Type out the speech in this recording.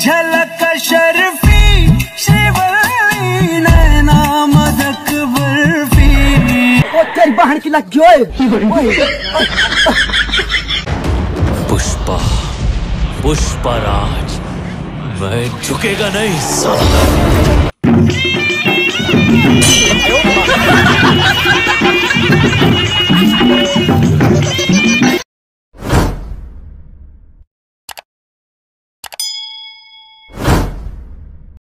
झलक शर्फी श्रीवल्ली नैना मदक बर्फ़ी। ओ तेरी बहन की लग गयो पुष्पा राज मैं झुकेगा नहीं साला